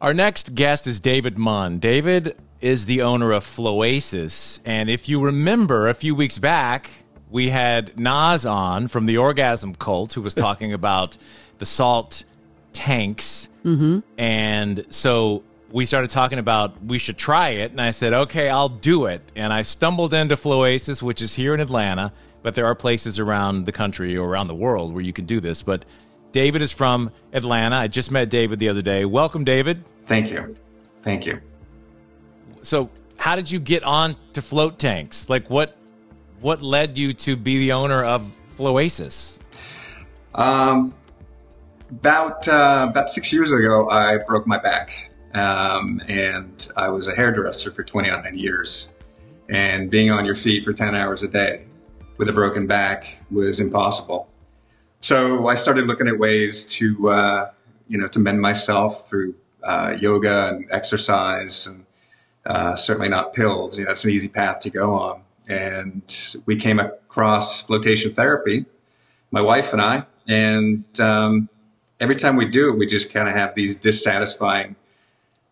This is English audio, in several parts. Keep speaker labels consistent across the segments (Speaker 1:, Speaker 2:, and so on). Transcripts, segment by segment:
Speaker 1: Our next guest is David Munn. David is the owner of Floasis. And if you remember a few weeks back, we had Nas on from the Orgasm Cult who was talking about the salt tanks. Mm-hmm. And so we started talking about we should try it. And I said, okay, I'll do it. And I stumbled into Floasis, which is here in Atlanta, but there are places around the country or around the world where you can do this. But David is from Atlanta. I just met David the other day. Welcome, David.
Speaker 2: Thank you. Thank you.
Speaker 1: So, how did you get on to float tanks? Like, what what led you to be the owner of Floasis?
Speaker 2: Um, about uh, about six years ago, I broke my back, um, and I was a hairdresser for 29 years. And being on your feet for 10 hours a day with a broken back was impossible. So I started looking at ways to, uh, you know, to mend myself through uh, yoga and exercise, and uh, certainly not pills. You know, it's an easy path to go on. And we came across flotation therapy, my wife and I, and um, every time we do it, we just kind of have these dissatisfying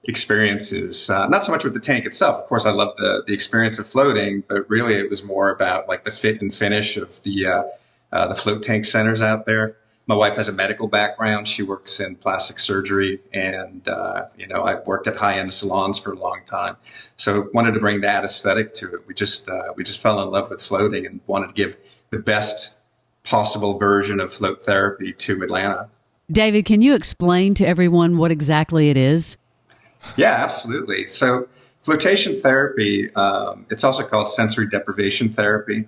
Speaker 2: experiences. Uh, not so much with the tank itself. Of course, I love the the experience of floating, but really it was more about like the fit and finish of the uh, uh, the float tank centers out there. My wife has a medical background. She works in plastic surgery, and uh, you know I've worked at high end salons for a long time. So wanted to bring that aesthetic to it. We just uh, we just fell in love with floating and wanted to give the best possible version of float therapy to Atlanta.
Speaker 3: David, can you explain to everyone what exactly it is?
Speaker 2: Yeah, absolutely. So flotation therapy, um, it's also called sensory deprivation therapy.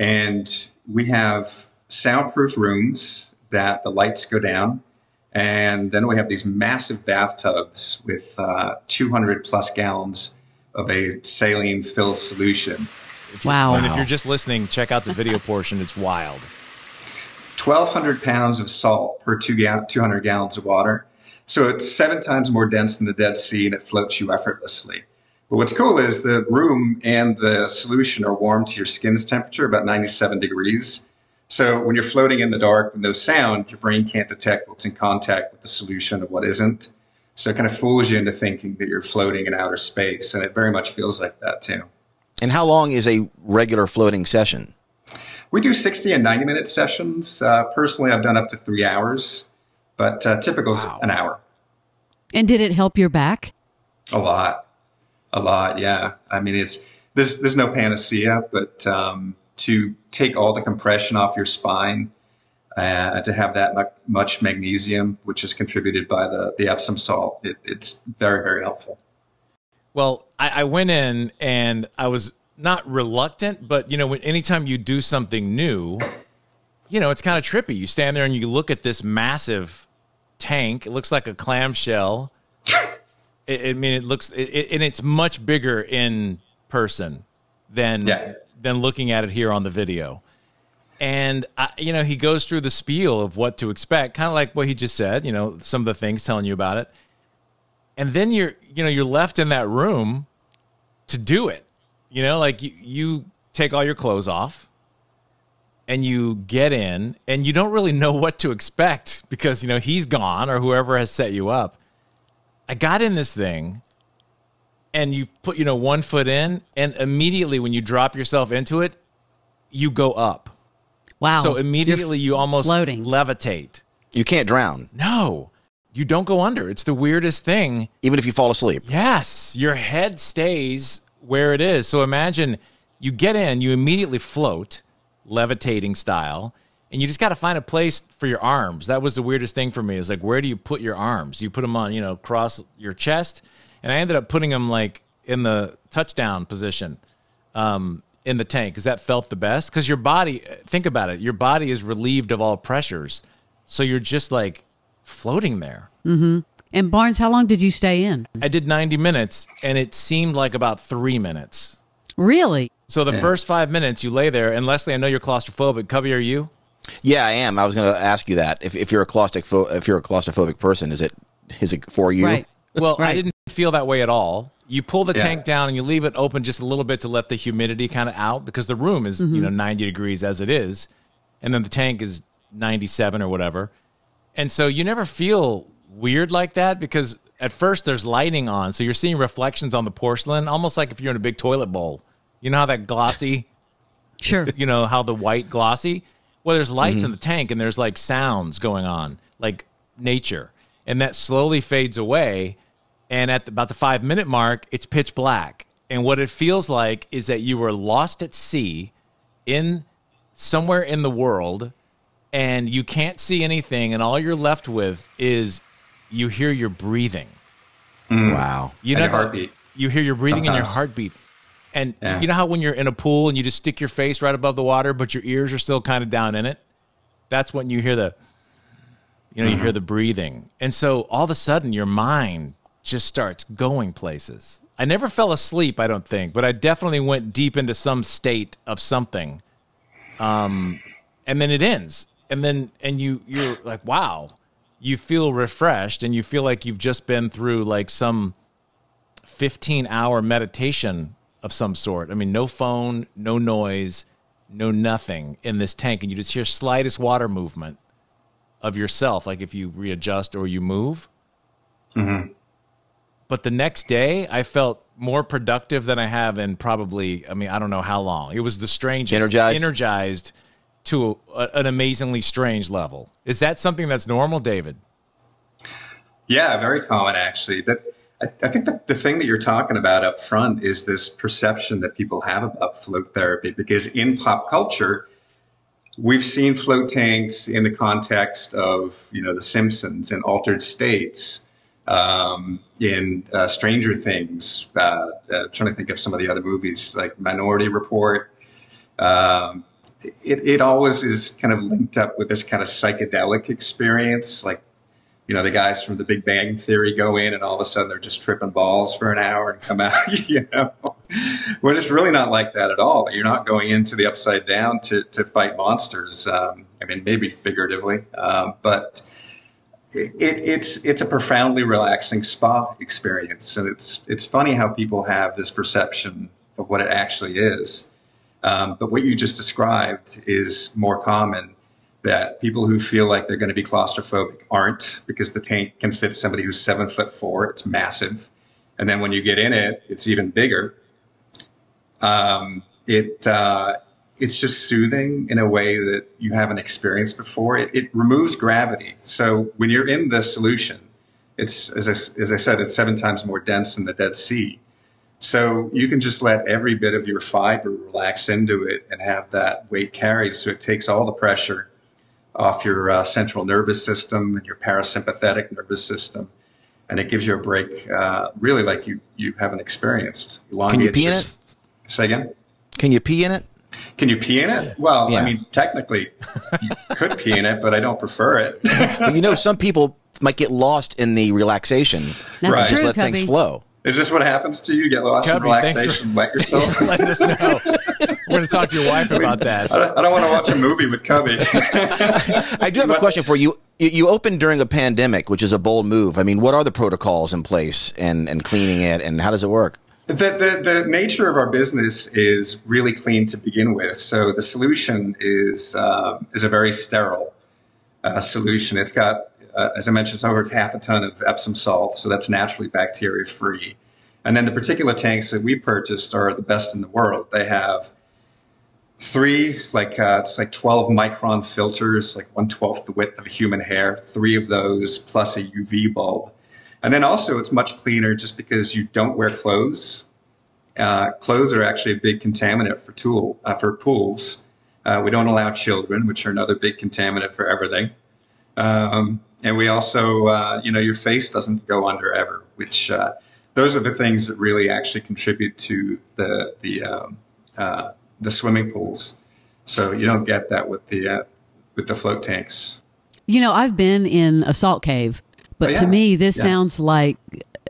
Speaker 2: And we have soundproof rooms that the lights go down. And then we have these massive bathtubs with uh, 200 plus gallons of a saline filled solution.
Speaker 3: Wow.
Speaker 1: And if you're just listening, check out the video portion. It's wild.
Speaker 2: 1,200 pounds of salt per two ga- 200 gallons of water. So it's seven times more dense than the Dead Sea and it floats you effortlessly. But what's cool is the room and the solution are warm to your skin's temperature, about 97 degrees. So when you're floating in the dark with no sound, your brain can't detect what's in contact with the solution and what isn't. So it kind of fools you into thinking that you're floating in outer space. And it very much feels like that too.
Speaker 4: And how long is a regular floating session?
Speaker 2: We do 60 and 90 minute sessions. Uh, personally, I've done up to three hours, but uh, typical is an hour.
Speaker 3: And did it help your back?
Speaker 2: A lot. A lot, yeah. I mean, it's there's there's no panacea, but um, to take all the compression off your spine, uh, to have that much magnesium, which is contributed by the the Epsom salt, it, it's very very helpful.
Speaker 1: Well, I, I went in and I was not reluctant, but you know, when, anytime you do something new, you know, it's kind of trippy. You stand there and you look at this massive tank. It looks like a clamshell. It, I mean, it looks, it, it, and it's much bigger in person than
Speaker 2: Yeah.
Speaker 1: than looking at it here on the video. And I, you know, he goes through the spiel of what to expect, kind of like what he just said. You know, some of the things telling you about it, and then you're, you know, you're left in that room to do it. You know, like you, you take all your clothes off and you get in and you don't really know what to expect because, you know, he's gone or whoever has set you up. I got in this thing and you put, you know, one foot in and immediately when you drop yourself into it, you go up.
Speaker 3: Wow.
Speaker 1: So immediately you almost
Speaker 3: floating.
Speaker 1: levitate.
Speaker 4: You can't drown,
Speaker 1: No, you don't go under. It's the weirdest thing.
Speaker 4: even if you fall asleep.
Speaker 1: Yes, your head stays where it is. So imagine you get in, you immediately float, levitating style, and you just got to find a place for your arms. That was the weirdest thing for me. Is like, where do you put your arms? You put them on, you know, across your chest, and I ended up putting them like in the touchdown position um, in the tank because that felt the best. Because your body, think about it, your body is relieved of all pressures, so you're just like floating there. Mm-hmm.
Speaker 3: And Barnes, how long did you stay in?
Speaker 1: I did 90 minutes and it seemed like about three minutes.
Speaker 3: Really?
Speaker 1: So the first five minutes you lay there, and Leslie, I know you're claustrophobic. Cubby, are you?
Speaker 4: Yeah, I am. I was going to ask you that. If, if you're a claustropho- if you're a claustrophobic person, is it is it for you?
Speaker 3: Right.
Speaker 1: Well, I didn't feel that way at all. You pull the
Speaker 2: Yeah.
Speaker 1: tank down and you leave it open just a little bit to let the humidity kind of out because the room is, you mm-hmm. know, 90 degrees as it is. And then the tank is 97 or whatever. And so you never feel weird like that because at first there's lighting on, so you're seeing reflections on the porcelain, almost like if you're in a big toilet bowl. You know how that glossy,
Speaker 3: Sure.
Speaker 1: you know how the white glossy. Well, there's lights in mm-hmm. the tank, and there's like sounds going on, like nature, and that slowly fades away. And at the, about the five minute mark, it's pitch black. And what it feels like is that you were lost at sea, in somewhere in the world, and you can't see anything, and all you're left with is you hear your breathing. Mm.
Speaker 4: Wow.
Speaker 1: You
Speaker 2: And your heartbeat.
Speaker 1: You hear your breathing and your heartbeat. And
Speaker 2: Yeah.
Speaker 1: you know how when you're in a pool and you just stick your face right above the water, but your ears are still kind of down in it? That's when you hear the you know, you hear the breathing. And so all of a sudden your mind just starts going places. I never fell asleep, I don't think, but I definitely went deep into some state of something. Um and then it ends. And then and you you're like, wow. You feel refreshed and you feel like you've just been through like some 15 hour meditation of some sort. I mean, no phone, no noise, no nothing in this tank. And you just hear slightest water movement of yourself, like if you readjust or you move. Mm-hmm. But the next day, I felt more productive than I have in probably, I mean, I don't know how long. It was the strangest.
Speaker 4: Energized?
Speaker 1: Energized to a, an amazingly strange level. Is that something that's normal, David?
Speaker 2: Yeah, very common actually. That I, I think the, thing that you're talking about up front is this perception that people have about float therapy because in pop culture, we've seen float tanks in the context of you know the Simpsons and Altered States, um, in uh, Stranger Things. Uh, uh, trying to think of some of the other movies like Minority Report. Um, it, it always is kind of linked up with this kind of psychedelic experience, like you know, the guys from the Big Bang Theory go in and all of a sudden they're just tripping balls for an hour and come out, you know. When it's really not like that at all. You're not going into the upside down to, to fight monsters. Um, I mean, maybe figuratively, um, but it, it, it's it's a profoundly relaxing spa experience, and it's it's funny how people have this perception of what it actually is. Um, but what you just described is more common that people who feel like they're going to be claustrophobic aren't because the tank can fit somebody who's seven foot four. It's massive. And then when you get in it, it's even bigger. Um, it, uh, it's just soothing in a way that you haven't experienced before. It, it removes gravity. So when you're in the solution, it's, as I, as I said, it's seven times more dense than the Dead Sea. So you can just let every bit of your fiber relax into it and have that weight carried. So it takes all the pressure off your uh, central nervous system and your parasympathetic nervous system. And it gives you a break, uh, really like you, you haven't experienced.
Speaker 4: Can you pee in it?
Speaker 2: Say again?
Speaker 4: Can you pee in it?
Speaker 2: Can you pee in it? Well,
Speaker 4: Yeah.
Speaker 2: I mean, technically, you could pee in it, but I don't prefer it.
Speaker 4: But you know, some people might get lost in the relaxation.
Speaker 3: That's
Speaker 2: Right.
Speaker 4: Just
Speaker 3: true,
Speaker 4: let things flow.
Speaker 2: Is this what happens to you? Get lost
Speaker 1: Cubby,
Speaker 2: in relaxation,
Speaker 1: for-
Speaker 2: wet yourself?
Speaker 1: Let us know. We're going to talk to your wife about that.
Speaker 2: I don't, I don't want to watch a movie with Cubby.
Speaker 4: I do have a question for you. You, you opened during a pandemic, which is a bold move. I mean, what are the protocols in place and, and cleaning it, and how does it work?
Speaker 2: The, the, the nature of our business is really clean to begin with. So the solution is uh, is a very sterile uh, solution. It's got, uh, as I mentioned, it's over half a ton of Epsom salt, so that's naturally bacteria free. And then the particular tanks that we purchased are the best in the world. They have three, like uh, it's like 12 micron filters, like one twelfth the width of a human hair. Three of those plus a UV bulb. And then also, it's much cleaner just because you don't wear clothes. Uh, clothes are actually a big contaminant for tool uh, for pools. Uh, we don't allow children, which are another big contaminant for everything. Um, and we also, uh, you know, your face doesn't go under ever, which uh, those are the things that really actually contribute to the the um, the swimming pools. So you don't get that with the uh, with the float tanks.
Speaker 3: You know, I've been in a salt cave, but
Speaker 2: Oh,
Speaker 3: to me, this
Speaker 2: Yeah.
Speaker 3: sounds like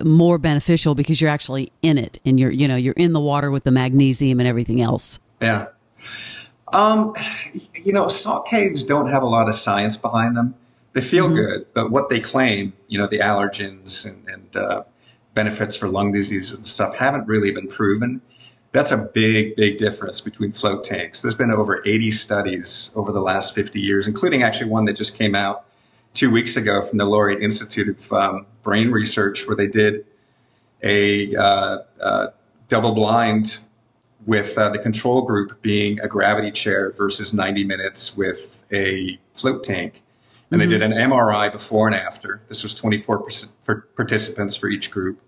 Speaker 3: more beneficial because you're actually in it and you're, you know, you're in the water with the magnesium and everything else.
Speaker 2: Yeah. Um, you know, salt caves don't have a lot of science behind them. They feel good, but what they claim, you know, the allergens and, and uh, benefits for lung diseases and stuff haven't really been proven. That's a big, big difference between float tanks. There's been over 80 studies over the last 50 years, including actually one that just came out two weeks ago from the Laureate Institute of um, Brain Research, where they did a uh, uh, double blind with uh, the control group being a gravity chair versus 90 minutes with a float tank. And mm-hmm. they did an MRI before and after. This was 24 for participants for each group.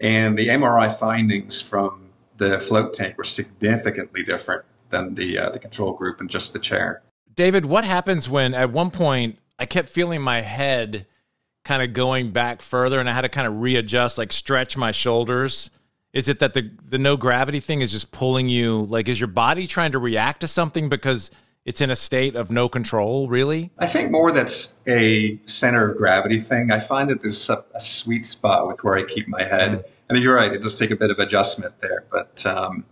Speaker 2: And the MRI findings from the float tank were significantly different than the, uh, the control group and just the chair.
Speaker 1: David, what happens when at one point I kept feeling my head kind of going back further and I had to kind of readjust, like stretch my shoulders? Is it that the the no gravity thing is just pulling you like is your body trying to react to something because it's in a state of no control, really?
Speaker 2: I think more that's a center of gravity thing. I find that there's a, a sweet spot with where I keep my head. And you're right, it does take a bit of adjustment there. But um,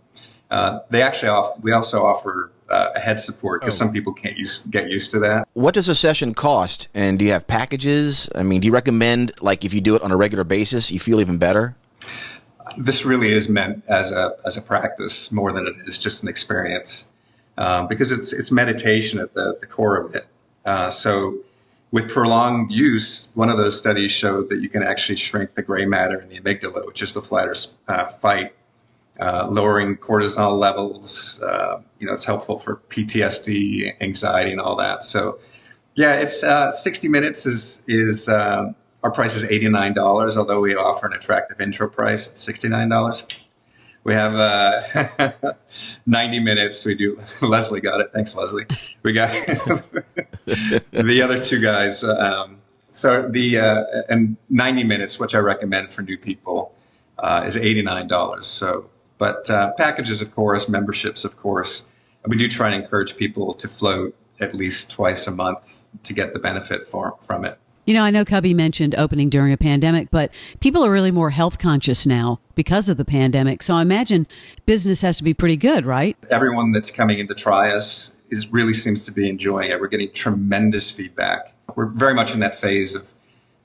Speaker 2: uh, they actually offer, we also offer uh, a head support because oh. some people can't use, get used to that.
Speaker 4: What does a session cost? And do you have packages? I mean, do you recommend, like, if you do it on a regular basis, you feel even better?
Speaker 2: This really is meant as a, as a practice more than it is just an experience um, because it's, it's meditation at the, the core of it. Uh, so, with prolonged use, one of those studies showed that you can actually shrink the gray matter in the amygdala, which is the flight or uh, fight uh, lowering cortisol levels. Uh, you know, it's helpful for PTSD, anxiety, and all that. So, yeah, it's uh, 60 minutes is is uh, our price is $89, although we offer an attractive intro price at $69. We have uh, 90 minutes. We do. Leslie got it. Thanks, Leslie. We got the other two guys. Um, so the and 90 minutes, which I recommend for new people, is $89. So but uh, packages, of course, memberships, of course. We do try and encourage people to float at least twice a month to get the benefit for, from it.
Speaker 3: You know, I know Cubby mentioned opening during a pandemic, but people are really more health conscious now because of the pandemic. So I imagine business has to be pretty good, right?
Speaker 2: Everyone that's coming in to try us is really seems to be enjoying it. We're getting tremendous feedback. We're very much in that phase of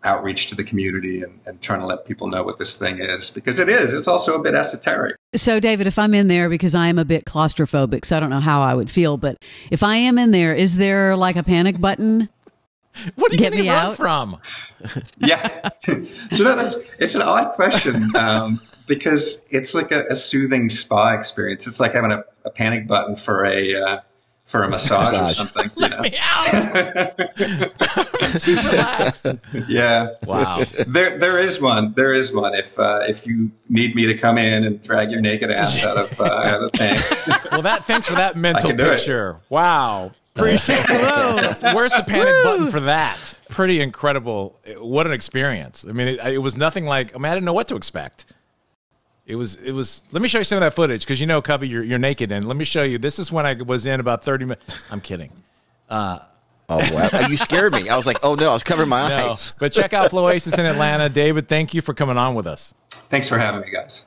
Speaker 2: outreach to the community and, and trying to let people know what this thing is because it is. It's also a bit esoteric.
Speaker 3: So, David, if I'm in there because I am a bit claustrophobic, so I don't know how I would feel, but if I am in there, is there like a panic button?
Speaker 1: What are you Get getting me out from?
Speaker 2: yeah, you know that's it's an odd question um, because it's like a, a, soothing spa experience. It's like having a, a panic button for a uh, for a massage, massage. or something. You know?
Speaker 1: relaxed.
Speaker 2: Yeah.
Speaker 1: Wow.
Speaker 2: There, there is one. There is one. If uh, if you need me to come in and drag your naked ass out of uh, out of the tank.
Speaker 1: well, that thanks for that mental picture. It. Wow. Appreciate it. Where's the panic Woo. button for that? Pretty incredible. What an experience. I mean, it, it was nothing like. I mean, I didn't know what to expect. It was it was. Let me show you some of that footage because you know, Cubby, you're you're naked, and let me show you. This is when I was in about thirty minutes. I'm kidding. Uh,
Speaker 4: oh wow! you scared me. I was like, oh no, I was covering my no.
Speaker 1: eyes. but check out Floasis in Atlanta, David. Thank you for coming on with us.
Speaker 2: Thanks for having me, guys.